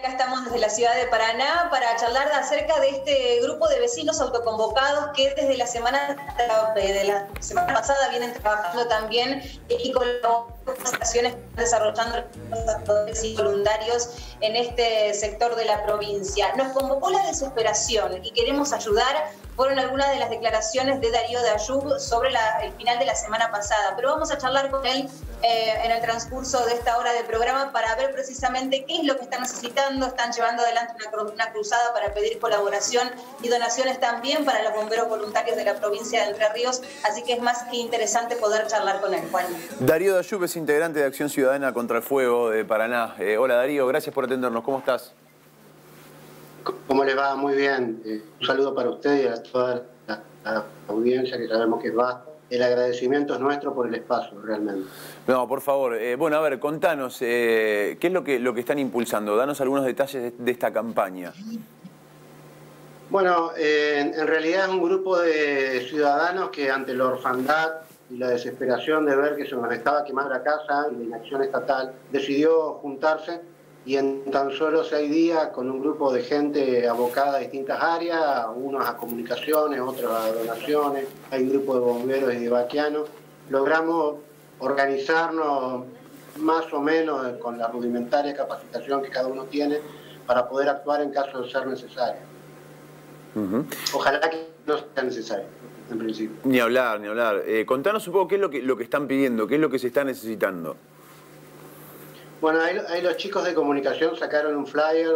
acá estamos desde la ciudad de Paraná para charlar acerca de este grupo de vecinos autoconvocados que desde la semana, de la semana pasada vienen trabajando también y con las acciones desarrollando los voluntarios en este sector de la provincia. Nos convocó la desesperación y queremos ayudar. Fueron algunas de las declaraciones de Darío de Ayub sobre el final de la semana pasada, pero vamos a charlar con él eh, en el transcurso de esta hora de programa para ver precisamente qué es lo que están necesitando. Están llevando adelante una, cruzada para pedir colaboración y donaciones también para los bomberos voluntarios de la provincia de Entre Ríos, así que es más que interesante poder charlar con él, Juan. Darío Dayup es integrante de Acción Ciudadana contra el Fuego de Paraná. Eh, hola Darío, gracias por atendernos. ¿Cómo estás? ¿Cómo le va? Muy bien. Eh, un saludo para usted y a toda la, audiencia que sabemos que es vasta el agradecimiento es nuestro por el espacio, realmente. No, por favor. Eh, bueno, a ver, contanos, eh, ¿qué es lo que, lo que están impulsando? Danos algunos detalles de, esta campaña. Bueno, eh, en, realidad es un grupo de ciudadanos que ante la orfandad y la desesperación de ver que se nos estaba quemando la casa y la inacción estatal, decidió juntarse y en tan solo seis días con un grupo de gente abocada a distintas áreas, unos a comunicaciones, otros a donaciones, hay un grupo de bomberos y de vaquianos, logramos organizarnos más o menos con la rudimentaria capacitación que cada uno tiene para poder actuar en caso de ser necesario. Ojalá que no sea necesario, en principio. Ni hablar, ni hablar. Eh, contanos un poco qué es lo que, lo que están pidiendo, qué es lo que se está necesitando. Bueno, ahí, los chicos de comunicación sacaron un flyer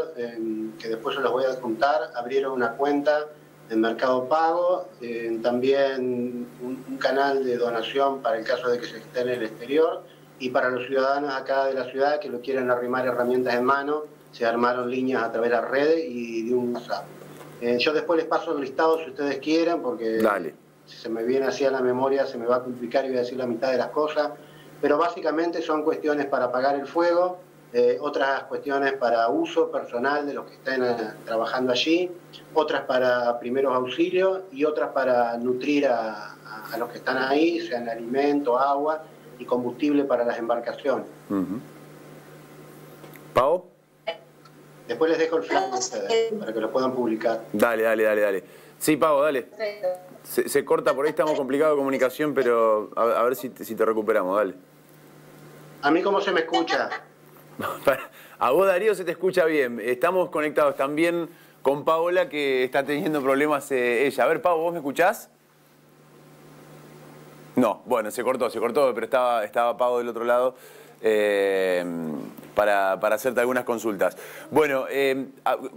que después se los voy a contar, abrieron una cuenta en Mercado Pago, también un, canal de donación para el caso de que se esté en el exterior. Y para los ciudadanos acá de la ciudad que lo quieren arrimar herramientas en mano, se armaron líneas a través de las redes y de un WhatsApp. Eh, yo después les paso el listado si ustedes quieren, porque si se me viene así a la memoria se me va a complicar y voy a decir la mitad de las cosas pero básicamente son cuestiones para apagar el fuego, eh, otras cuestiones para uso personal de los que estén eh, trabajando allí, otras para primeros auxilios y otras para nutrir a, los que están ahí, sean alimento, agua y combustible para las embarcaciones. ¿Pau? Después les dejo el flash para que lo puedan publicar. Dale, dale, dale, dale. Sí, Pau, dale. Se, corta, por ahí estamos complicados de comunicación, pero a, ver si si te recuperamos, dale. ¿A mí cómo se me escucha? A vos, Darío, se te escucha bien. Estamos conectados también con Paola, que está teniendo problemas eh, ella. A ver, Pau, ¿vos me escuchás? No, bueno, se cortó, se cortó, pero estaba, estaba Pau del otro lado eh, para, hacerte algunas consultas. Bueno, eh,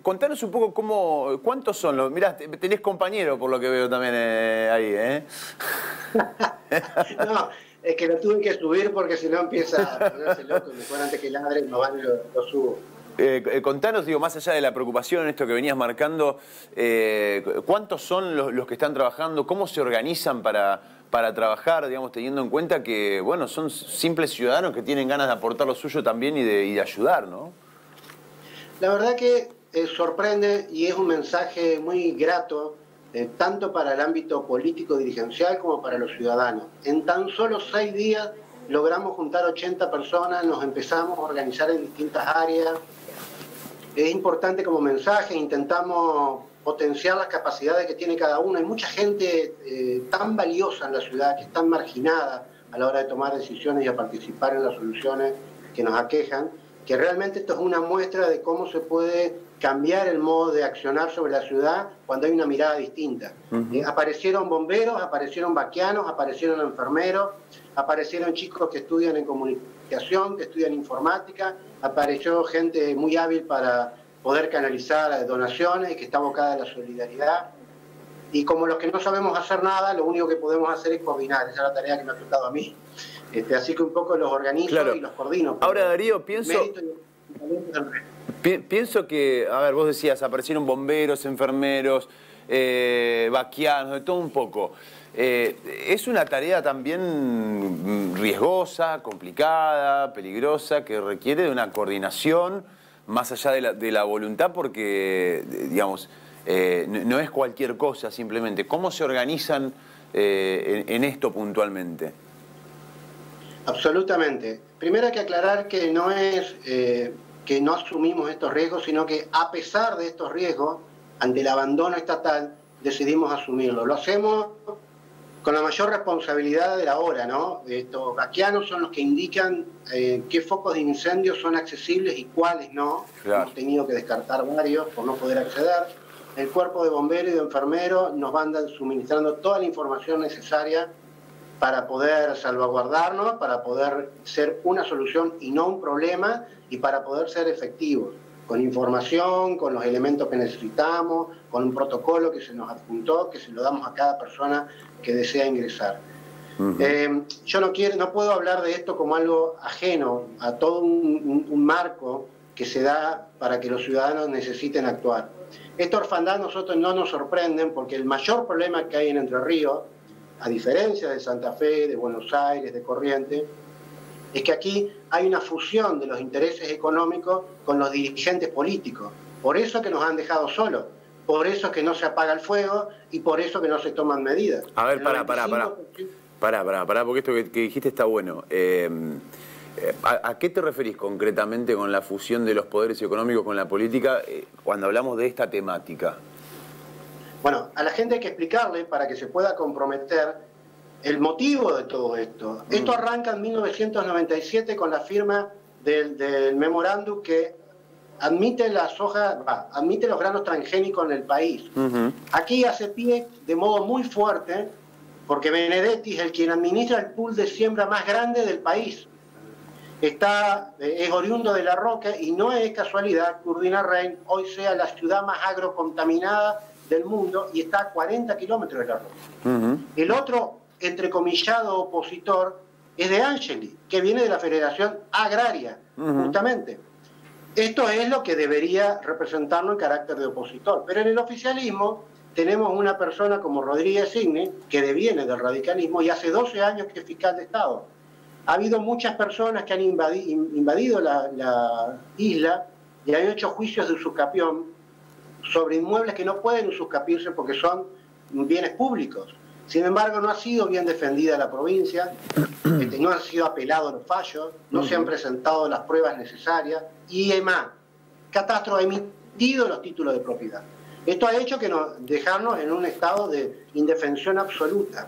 contanos un poco cómo, cuántos son los... Mirá, tenés compañero por lo que veo también ahí, ¿eh? no, es que lo tuve que subir porque si no empieza a ponerse loco. Mejor antes que ladre, no van lo, subo. Eh, eh, contanos, digo, más allá de la preocupación, esto que venías marcando, eh, ¿cuántos son los, que están trabajando? ¿Cómo se organizan para, para trabajar, digamos, teniendo en cuenta que, bueno, son simples ciudadanos que tienen ganas de aportar lo suyo también y de, y de ayudar, ¿no? La verdad que sorprende y es un mensaje muy grato eh, tanto para el ámbito político dirigencial como para los ciudadanos. En tan solo seis días logramos juntar 80 personas, nos empezamos a organizar en distintas áreas. Es importante como mensaje, intentamos potenciar las capacidades que tiene cada uno. Hay mucha gente eh, tan valiosa en la ciudad que está marginada a la hora de tomar decisiones y a participar en las soluciones que nos aquejan, que realmente esto es una muestra de cómo se puede cambiar el modo de accionar sobre la ciudad cuando hay una mirada distinta. Eh, aparecieron bomberos, aparecieron vaquianos, aparecieron enfermeros, aparecieron chicos que estudian en comunicación, que estudian informática, apareció gente muy hábil para poder canalizar donaciones y que está abocada a la solidaridad. Y como los que no sabemos hacer nada, lo único que podemos hacer es coordinar. Esa es la tarea que me ha tocado a mí. Este, así que un poco los organizo y los coordino. Ahora, Darío, pienso... Pienso que, a ver, vos decías, aparecieron bomberos, enfermeros, eh, vaquianos, de todo un poco. Eh, es una tarea también riesgosa, complicada, peligrosa, que requiere de una coordinación más allá de la, voluntad, porque, digamos, eh, no es cualquier cosa simplemente. ¿Cómo se organizan en, esto puntualmente? Absolutamente. Primero hay que aclarar que no es que no asumimos estos riesgos, sino que a pesar de estos riesgos, ante el abandono estatal, decidimos asumirlo. Lo hacemos con la mayor responsabilidad de la hora, ¿no? Estos vaquianos son los que indican eh, qué focos de incendio son accesibles y cuáles no. Hemos tenido que descartar varios por no poder acceder. El cuerpo de bomberos y de enfermeros nos van suministrando toda la información necesaria para poder salvaguardarnos, para poder ser una solución y no un problema, y para poder ser efectivos, con información, con los elementos que necesitamos, con un protocolo que se nos adjuntó, que se lo damos a cada persona que desea ingresar. Eh, yo no, quiero, no puedo hablar de esto como algo ajeno a todo un, marco que se da para que los ciudadanos necesiten actuar. Esta orfandad a nosotros no nos sorprenden porque el mayor problema que hay en Entre Ríos a diferencia de Santa Fe, de Buenos Aires, de Corrientes, es que aquí hay una fusión de los intereses económicos con los dirigentes políticos. Por eso que nos han dejado solos, por eso que no se apaga el fuego y por eso que no se toman medidas. A ver, para, para, para. Pará, pará, pará, porque esto que, dijiste está bueno. Eh, eh, ¿a, qué te referís concretamente con la fusión de los poderes económicos con la política eh, cuando hablamos de esta temática? Bueno, a la gente hay que explicarle para que se pueda comprometer el motivo de todo esto. Mm. Esto arranca en 1997 con la firma del, memorándum que admite la soja, admite los granos transgénicos en el país. Aquí hace pie de modo muy fuerte, porque Benedetti es el quien administra el pool de siembra más grande del país. Está, eh, es oriundo de La Roca y no es casualidad que Urdina Rein hoy sea la ciudad más agrocontaminada del mundo y está a 40 kilómetros de la roca. El otro entrecomillado opositor es de Angeli, que viene de la Federación Agraria, justamente. Esto es lo que debería representarlo en carácter de opositor. Pero en el oficialismo tenemos una persona como Rodríguez Signe, que deviene del radicalismo y hace 12 años que es fiscal de Estado. Ha habido muchas personas que han invadido, la, la, isla y han hecho juicios de usucapión sobre inmuebles que no pueden usucapirse porque son bienes públicos. Sin embargo, no ha sido bien defendida la provincia, este, no han sido apelados los fallos, no se han presentado las pruebas necesarias y además, Catastro ha emitido los títulos de propiedad. Esto ha hecho que nos dejarnos en un estado de indefensión absoluta.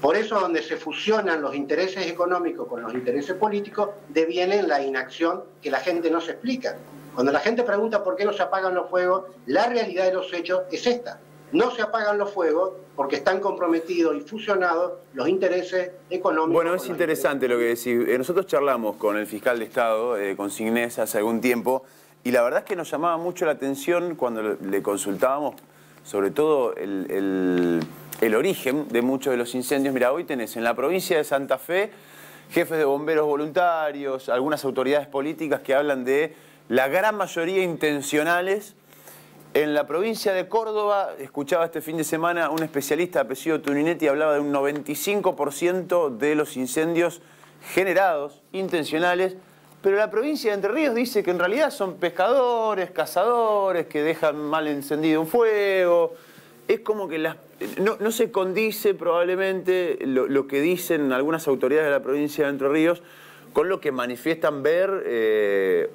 Por eso, donde se fusionan los intereses económicos con los intereses políticos, deviene la inacción que la gente no se explica. Cuando la gente pregunta por qué no se apagan los fuegos, la realidad de los hechos es esta. No se apagan los fuegos porque están comprometidos y fusionados los intereses económicos. Bueno, es interesante lo que decís. Eh, nosotros charlamos con el fiscal de Estado, eh, con Signés, hace algún tiempo, y la verdad es que nos llamaba mucho la atención cuando le consultábamos sobre todo el, el origen de muchos de los incendios. Mira, hoy tenés en la provincia de Santa Fe jefes de bomberos voluntarios, algunas autoridades políticas que hablan de la gran mayoría intencionales. En la provincia de Córdoba, escuchaba este fin de semana un especialista, apellido Tuninetti, hablaba de un 95% de los incendios generados, intencionales, pero la provincia de Entre Ríos dice que en realidad son pescadores, cazadores, que dejan mal encendido un fuego. Es como que no, se condice probablemente lo, que dicen algunas autoridades de la provincia de Entre Ríos con lo que manifiestan ver eh,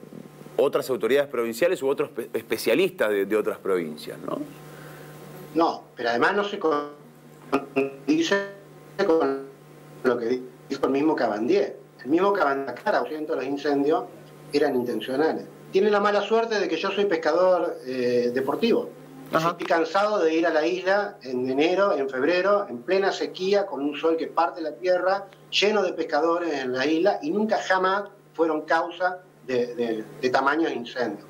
otras autoridades provinciales u otros especialistas de, otras provincias, ¿no? No, pero además no se dice con lo que dijo el mismo Cabandier. El mismo Cabandier, cara, de los incendios eran intencionales. Tiene la mala suerte de que yo soy pescador eh, deportivo. Estoy cansado de ir a la isla en enero, en febrero, en plena sequía, con un sol que parte la tierra, lleno de pescadores en la isla, y nunca jamás fueron causa de, de, tamaños de incendios.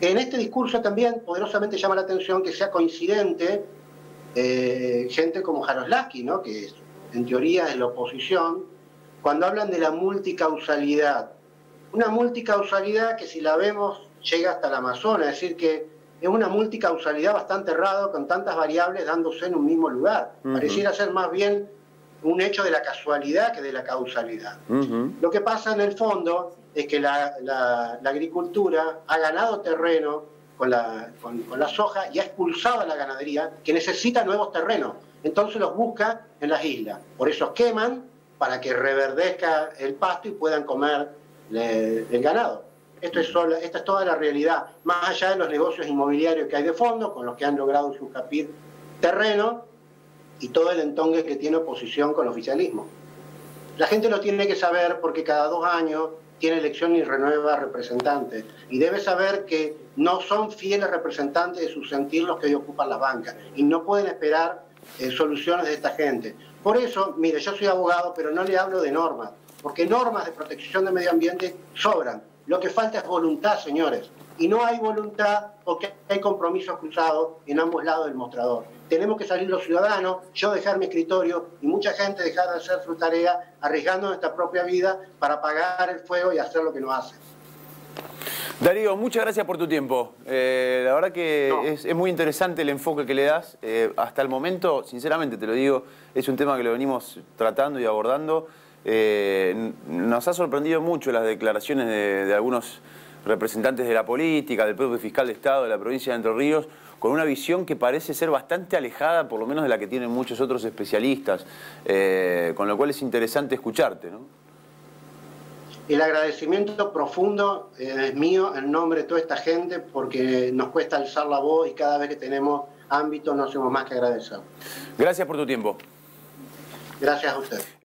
En este discurso también poderosamente llama la atención que sea coincidente eh, gente como Jaroslaski, ¿no? que en teoría es la oposición, cuando hablan de la multicausalidad. Una multicausalidad que si la vemos llega hasta el Amazonas, es decir, que es una multicausalidad bastante errada con tantas variables dándose en un mismo lugar. Pareciera ser más bien un hecho de la casualidad que de la causalidad. Lo que pasa en el fondo es que la, agricultura ha ganado terreno con la, con, la, soja y ha expulsado a la ganadería que necesita nuevos terrenos. Entonces los busca en las islas. Por eso queman para que reverdezca el pasto y puedan comer el ganado. esto es sola, esta es toda la realidad, más allá de los negocios inmobiliarios que hay de fondo, con los que han logrado suscapir terreno y todo el entongue que tiene oposición con oficialismo. La gente lo tiene que saber porque cada dos años tiene elección y renueva representantes. Y debe saber que no son fieles representantes de su sentir los que hoy ocupan la banca. Y no pueden esperar eh, soluciones de esta gente. Por eso, mire, yo soy abogado, pero no le hablo de normas, porque normas de protección del medio ambiente sobran. Lo que falta es voluntad, señores. Y no hay voluntad porque hay compromisos cruzados en ambos lados del mostrador. Tenemos que salir los ciudadanos, yo dejar mi escritorio y mucha gente dejar de hacer su tarea arriesgando nuestra propia vida para apagar el fuego y hacer lo que no hace. Darío, muchas gracias por tu tiempo. Eh, la verdad que es, muy interesante el enfoque que le das. Eh, hasta el momento, sinceramente te lo digo, es un tema que lo venimos tratando y abordando. Eh, nos ha sorprendido mucho las declaraciones de, algunos representantes de la política, del propio fiscal de Estado de la provincia de Entre Ríos, con una visión que parece ser bastante alejada, por lo menos de la que tienen muchos otros especialistas, con lo cual es interesante escucharte. ¿no? El agradecimiento profundo eh, es mío en nombre de toda esta gente porque nos cuesta alzar la voz y cada vez que tenemos ámbito no hacemos más que agradecer. Gracias por tu tiempo. Gracias a usted.